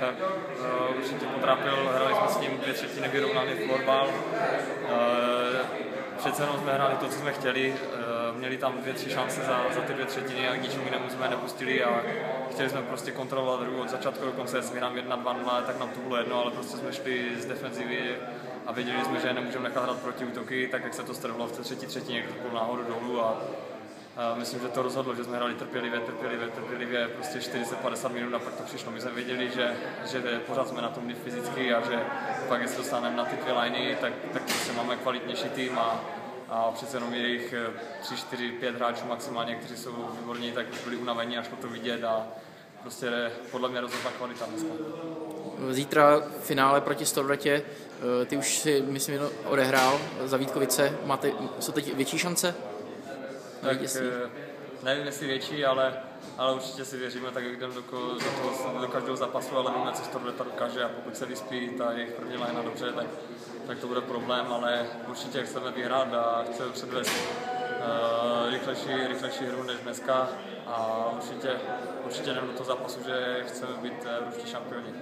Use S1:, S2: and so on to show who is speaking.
S1: tak uh, určitě potrápil, hrali jsme s ním dvě třetiny vyrovnaný florbal. Uh, přece jenom jsme hráli to, co jsme chtěli, uh, měli tam dvě, tři šance za, za ty dvě třetiny a k ničemu jinému jsme nepustili a chtěli jsme prostě kontrolovat hru od začátku do konce, jestli vyhrám 1-2-0, tak nám to bylo jedno, ale prostě jsme šli z defenzivy a věděli jsme, že nemůžeme nechat hrát proti útoky, tak jak se to strhlo v té třetí třetině, to bylo náhodou dolů a myslím, že to rozhodlo, že jsme hráli trpělivě, trpělivě, trpělivě, prostě 40-50 minut a pak to přišlo. My jsme věděli, že, že pořád jsme na tom fyzicky a že pak, jestli dostaneme na ty dvě liney, tak, tak prostě máme kvalitnější tým a, a přece jenom jejich 3, 4, 5 hráčů maximálně, kteří jsou výborní, tak už byli unavení a šlo to vidět a prostě podle mě rozhodla kvalita dneska.
S2: Zítra finále proti Storvetě, ty už si, myslím, odehrál za Vítkovice. Máte, jsou teď větší šance?
S1: Tak eh, nevím, jestli větší, ale, ale určitě si věříme, tak jak jdeme do, do, toho, do každého zápasu, ale víme, co to dokáže a pokud se vyspí ta jejich první lajna dobře, tak, tak to bude problém, ale určitě chceme vyhrát a chceme předvést uh, rychlejší, rychlejší hru než dneska a určitě, určitě jdeme do toho zápasu, že chceme být uh, ruští šampioni.